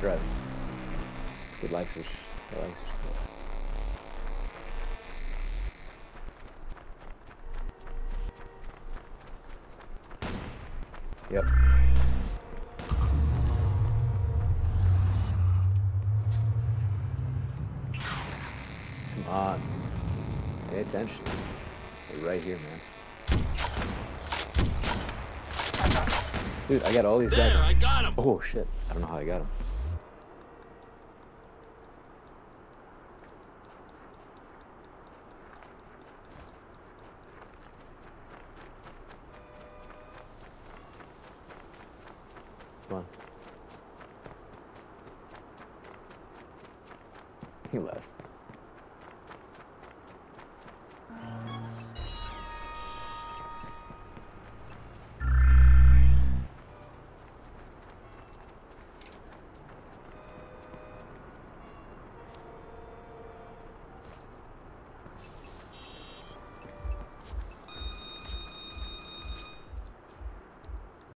driving. Good light switch. Good light switch. Yep. Come on. Pay attention. They're right here, man. Dude, I got all these There, guys. I got him. Oh shit. I don't know how I got him. Come on. He left.